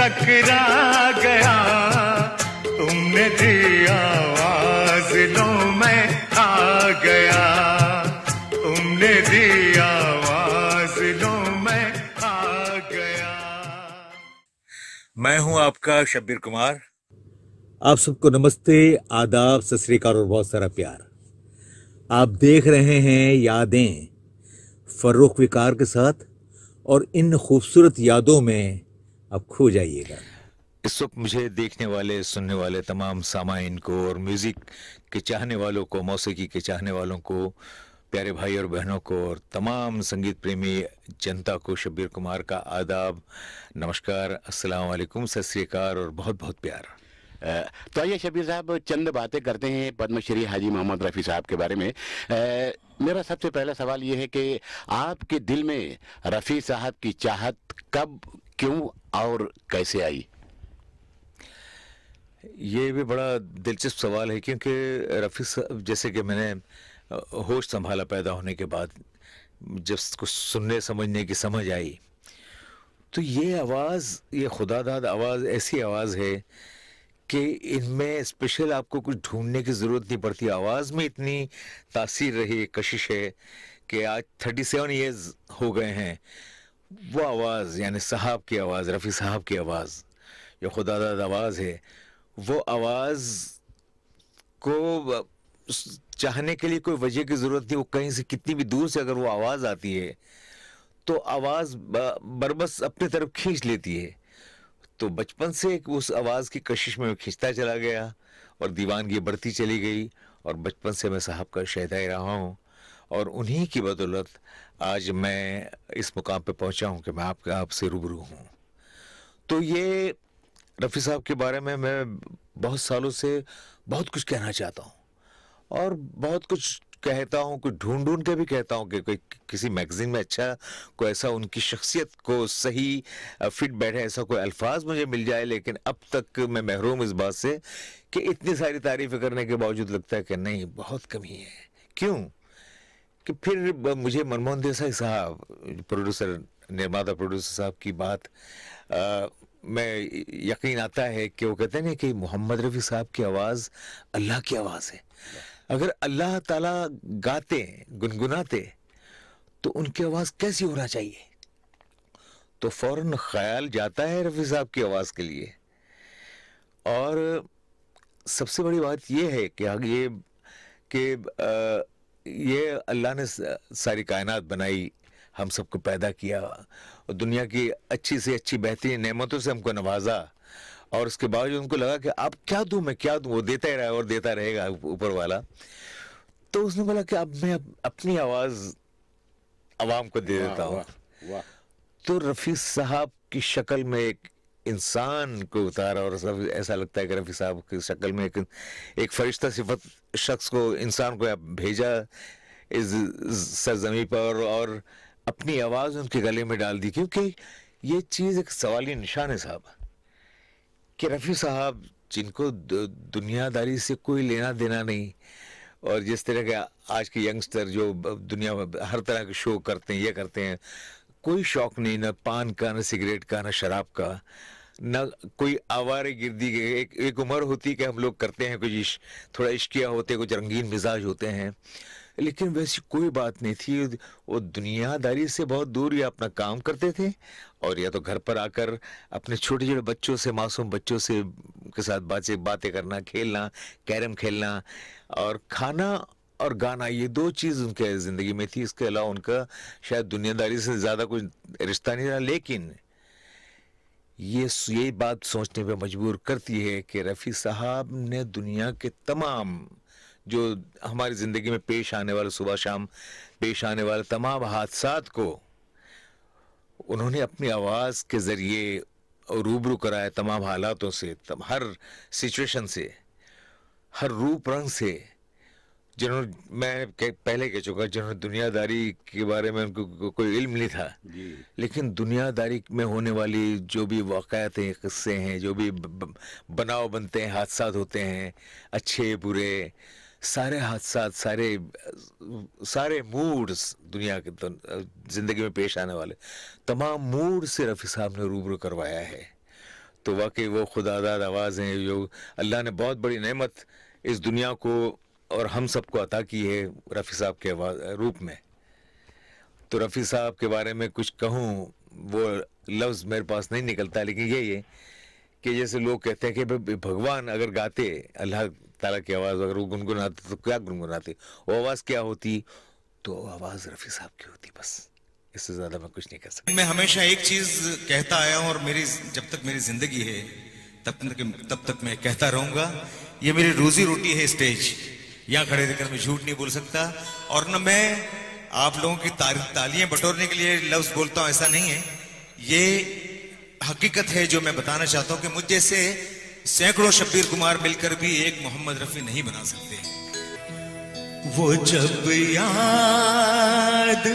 टकरा गया। तुमने दी आवाज़ लो मैं आ गया। तुमने दी आवाज़ लो मैं आ गया। मैं हूँ आपका शब्बीर कुमार। आप सबको नमस्ते आदाब सत श्रीकाल और बहुत सारा प्यार। आप देख रहे हैं यादें फर्रुख विकार के साथ और इन खूबसूरत यादों में आप खो जाइएगा। इस वक्त मुझे देखने वाले सुनने वाले तमाम सामाइन को और म्यूज़िक के चाहने वालों को मौसीकी के चाहने वालों को प्यारे भाई और बहनों को और तमाम संगीत प्रेमी जनता को शब्बीर कुमार का आदाब नमस्कार अस्सलाम वालेकुम सत श्रीकार और बहुत बहुत प्यार तो आइए शबीर साहब चंद बातें करते हैं पद्मश्री हाजी मोहम्मद रफ़ी साहब के बारे में। मेरा सबसे पहला सवाल ये है कि आपके दिल में रफ़ी साहब की चाहत कब क्यों और कैसे आई? ये भी बड़ा दिलचस्प सवाल है, क्योंकि रफ़ी साहब, जैसे कि मैंने होश संभाला पैदा होने के बाद, जब कुछ सुनने, समझने की समझ आई तो ये आवाज़, ये खुदादाद आवाज़, ऐसी आवाज़ है कि इनमें स्पेशल आपको कुछ ढूँढने की ज़रूरत नहीं पड़ती। आवाज़ में इतनी तासीर रही, कशिश है कि आज थर्टी सेवन ईयर्स हो गए हैं वो आवाज़, यानी साहब की आवाज़, रफ़ी साहब की आवाज़ जो खुदादाद आवाज़ है, वो आवाज़ को चाहने के लिए कोई वजह की ज़रूरत नहीं, वो कहीं से कितनी भी दूर से अगर वो आवाज़ आती है तो आवाज़ बरबस अपनी तरफ़ खींच लेती है। तो बचपन से उस आवाज़ की कशिश में खींचता चला गया और दीवानगी बढ़ती चली गई और बचपन से मैं साहब का शहदा ही रहा हूँ। और उन्हीं की बदौलत आज मैं इस मुकाम पे पहुँचा हूँ कि मैं आपके आपसे रूबरू हूँ। तो ये रफ़ी साहब के बारे में मैं बहुत सालों से बहुत कुछ कहना चाहता हूँ और बहुत कुछ कहता हूँ, कुछ ढूंढ ढूंढ के भी कहता हूँ कि कोई किसी मैगजीन में अच्छा कोई ऐसा उनकी शख्सियत को सही फिट बैठे, ऐसा कोई अल्फाज मुझे मिल जाए, लेकिन अब तक मैं महरूम इस बात से कि इतनी सारी तारीफ़ करने के बावजूद लगता है कि नहीं, बहुत कमी है। क्यों? कि फिर मुझे मनमोहन देसाई साहब प्रोड्यूसर निर्माता प्रोड्यूसर साहब की बात आ, मैं यकीन आता है कि वो कहते हैं ना कि मोहम्मद रफ़ी साहब की आवाज़ अल्लाह की आवाज़ है। अगर अल्लाह ताला गाते गुनगुनाते तो उनकी आवाज़ कैसी होना चाहिए? तो फ़ौरन ख्याल जाता है रफ़ी साहब की आवाज़ के लिए। और सबसे बड़ी बात यह है कि ये कि ये अल्लाह ने सारी कायनात बनाई हम सबको पैदा किया और दुनिया की अच्छी से अच्छी बेहतरीन नेमतों से हमको नवाजा और उसके बावजूद उनको लगा कि अब क्या दूँ मैं क्या दूँ? वो देता ही रहा और देता रहेगा ऊपर वाला। तो उसने बोला कि अब मैं अपनी आवाज़ आवाम को दे देता हूँ। तो रफी साहब की शक्ल में एक इंसान को उतारा और सब ऐसा लगता है कि रफी साहब की शक्ल में एक एक फरिश्ता सिफत शख्स को, इंसान को भेजा इस सरजमी पर और अपनी आवाज़ उनके गले में डाल दी। क्योंकि ये चीज़ एक सवाली निशान है साहब, कि रफ़ी साहब जिनको दुनियादारी से कोई लेना देना नहीं, और जिस तरह के आज के यंगस्टर जो दुनिया में हर तरह के शो करते हैं, ये करते हैं कोई शौक नहीं ना पान का ना सिगरेट का ना शराब का न कोई आवारे गिरदी एक एक उम्र होती कि हम लोग करते हैं कुछ इश, थोड़ा इश्किया होते कुछ रंगीन मिजाज होते हैं। लेकिन वैसी कोई बात नहीं थी वो दुनियादारी से बहुत दूर या अपना काम करते थे और या तो घर पर आकर अपने छोटे छोटे बच्चों से मासूम बच्चों से के साथ बातें बातें करना खेलना कैरम खेलना और खाना और गाना ये दो चीज़ उनके ज़िंदगी में थी इसके अलावा उनका शायद दुनियादारी से ज़्यादा कुछ रिश्ता नहीं रहा लेकिन ये ये बात सोचने पे मजबूर करती है कि रफ़ी साहब ने दुनिया के तमाम जो हमारी ज़िंदगी में पेश आने वाले सुबह शाम पेश आने वाले तमाम हादसा को उन्होंने अपनी आवाज़ के ज़रिए रूबरू कराया तमाम हालातों से तम, हर सिचुएशन से हर रूप रंग से। जिन्होंने मैं पहले कह चुका जिन्होंने दुनियादारी के बारे में उनको को, कोई इल्म नहीं था। लेकिन दुनियादारी में होने वाली जो भी वाक़ात हैं किस्से हैं जो भी बनाव बनते हैं हादसा होते हैं अच्छे बुरे सारे हादसा सारे सारे मूड्स दुनिया के तो ज़िंदगी में पेश आने वाले तमाम मूड से रफ़ी साहब ने रूबरू करवाया है। तो वाकई वो खुदादाद आवाज़ हैं जो अल्लाह ने बहुत बड़ी नेमत इस दुनिया को और हम सबको अता की है रफ़ी साहब के रूप में। तो रफ़ी साहब के बारे में कुछ कहूँ, वो लफ्ज़ मेरे पास नहीं निकलता, लेकिन यही है कि जैसे लोग कहते हैं कि भगवान अगर गाते, अल्लाह ताला की आवाज़ अगर वो गुनगुनाते तो क्या गुनगुनाते? वो आवाज़ क्या होती? तो आवाज़ रफ़ी साहब की होती, बस। इससे ज़्यादा मैं कुछ नहीं कह सकता। मैं हमेशा एक चीज़ कहता आया हूँ और मेरी, जब तक मेरी ज़िंदगी है, तब तक तब तक मैं कहता रहूँगा, ये मेरी रोजी रोटी है स्टेज। यहाँ खड़े रहकर मैं झूठ नहीं बोल सकता। और न मैं आप लोगों की तालियाँ बटोरने के लिए लफ्ज बोलता हूँ, ऐसा नहीं है। ये हकीकत है जो मैं बताना चाहता हूँ कि मुझ जैसे सैकड़ों शब्बीर कुमार मिलकर भी एक मोहम्मद रफी नहीं बना सकते। वो जब याद